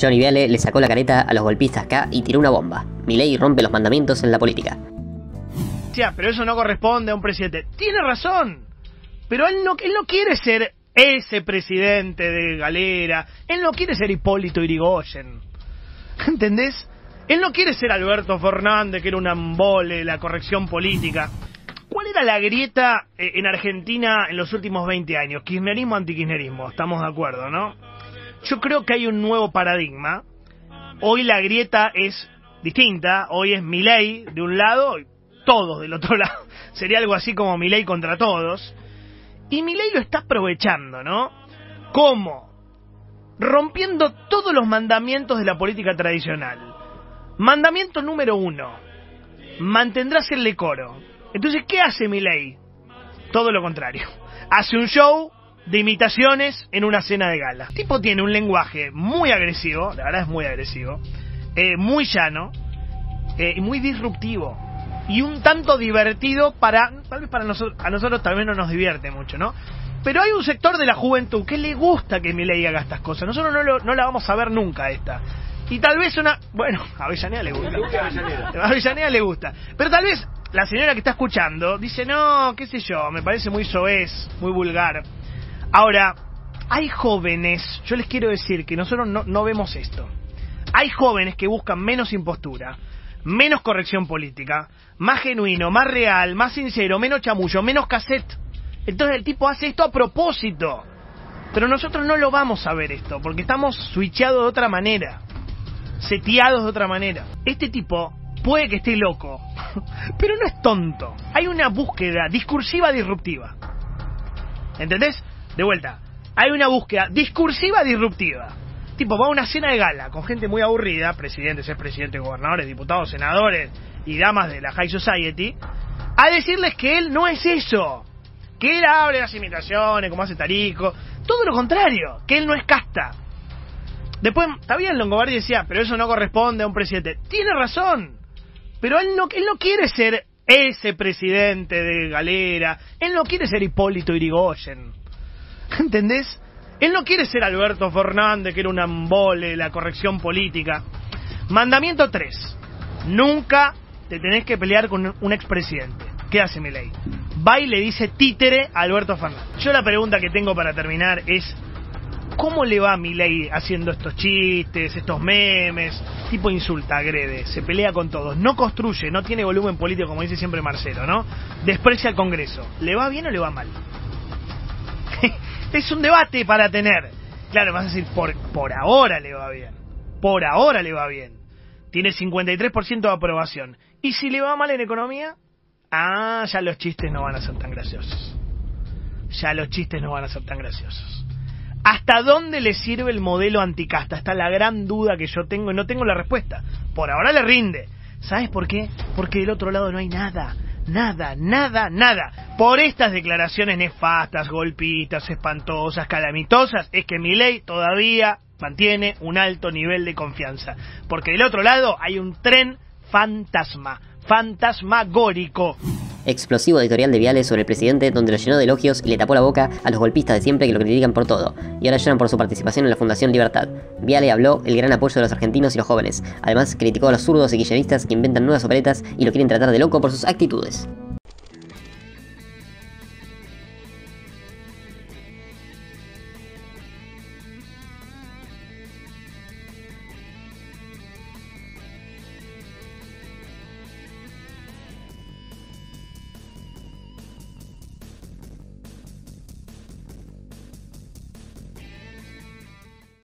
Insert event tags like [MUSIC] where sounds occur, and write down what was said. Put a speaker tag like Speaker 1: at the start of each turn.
Speaker 1: Johnny Viale le sacó la careta a los golpistas acá y tiró una bomba. Milei rompe los mandamientos en la política.
Speaker 2: pero eso no corresponde a un presidente. Tiene razón. Pero él no, él no quiere ser ese presidente de galera. Él no quiere ser Hipólito Irigoyen. [LAUGHS] ¿Entendés? Él no quiere ser Alberto Fernández, que era un ambole, la corrección política. ¿Cuál era la grieta eh, en Argentina en los últimos 20 años? Kirchnerismo, antikirchnerismo, estamos de acuerdo, ¿no? Yo creo que hay un nuevo paradigma. Hoy la grieta es distinta, hoy es Milei de un lado y todos del otro [LAUGHS] lado. Sería algo así como Milei contra todos. Y Milei lo está aprovechando, ¿no? ¿Cómo? Rompiendo todos los mandamientos de la política tradicional. Mandamiento número uno. Mantendrás el decoro. Entonces, ¿qué hace Milei? Todo lo contrario. Hace un show de imitaciones en una cena de gala. El tipo tiene un lenguaje muy agresivo, la verdad es muy agresivo, eh, muy llano, eh, y muy disruptivo. Y un tanto divertido para, tal vez para nosotros, a nosotros también no nos divierte mucho, ¿no? Pero hay un sector de la juventud que le gusta que Milei haga estas cosas. Nosotros no, lo, no la vamos a ver nunca esta. Y tal vez una... Bueno, a Avellaneda le gusta. A Avellaneda le gusta. Pero tal vez la señora que está escuchando dice, no, qué sé yo, me parece muy soez, muy vulgar. Ahora, hay jóvenes, yo les quiero decir que nosotros no, no vemos esto. Hay jóvenes que buscan menos impostura, menos corrección política, más genuino, más real, más sincero, menos chamullo, menos cassette. Entonces el tipo hace esto a propósito. Pero nosotros no lo vamos a ver esto, porque estamos switchados de otra manera, seteados de otra manera. Este tipo puede que esté loco, [LAUGHS] pero no es tonto. Hay una búsqueda discursiva disruptiva. ¿Entendés? De vuelta, hay una búsqueda discursiva disruptiva. Tipo, va a una cena de gala con gente muy aburrida, presidentes, expresidentes, gobernadores, diputados, senadores y damas de la High Society, a decirles que él no es eso. Que él abre las imitaciones, como hace Tarico. Todo lo contrario, que él no es casta. Después, está bien, Longobardi decía, pero eso no corresponde a un presidente. Tiene razón. Pero él no, él no quiere ser ese presidente de galera. Él no quiere ser Hipólito Irigoyen. [LAUGHS] ¿Entendés? Él no quiere ser Alberto Fernández, que era un ambole, la corrección política. Mandamiento 3. Nunca te tenés que pelear con un expresidente. ¿Qué hace mi ley? Va y le dice títere a Alberto Fernández. Yo la pregunta que tengo para terminar es, ¿cómo le va a mi ley haciendo estos chistes, estos memes? Tipo insulta, agrede, se pelea con todos, no construye, no tiene volumen político como dice siempre Marcelo, ¿no? Desprecia al Congreso. ¿Le va bien o le va mal? [LAUGHS] es un debate para tener. Claro, vas a decir, por, por ahora le va bien. Por ahora le va bien. Tiene 53% de aprobación. ¿Y si le va mal en economía? Ah, ya los chistes no van a ser tan graciosos. Ya los chistes no van a ser tan graciosos. ¿Hasta dónde le sirve el modelo anticasta? Está la gran duda que yo tengo y no tengo la respuesta. Por ahora le rinde. ¿Sabes por qué? Porque del otro lado no hay nada. Nada, nada, nada. Por estas declaraciones nefastas, golpistas, espantosas, calamitosas, es que mi ley todavía mantiene un alto nivel de confianza. Porque del otro lado hay un tren fantasma, fantasmagórico.
Speaker 1: Explosivo editorial de Viale sobre el presidente donde lo llenó de elogios y le tapó la boca a los golpistas de siempre que lo critican por todo, y ahora lloran por su participación en la Fundación Libertad. Viale habló el gran apoyo de los argentinos y los jóvenes, además criticó a los zurdos y guillenistas que inventan nuevas operetas y lo quieren tratar de loco por sus actitudes.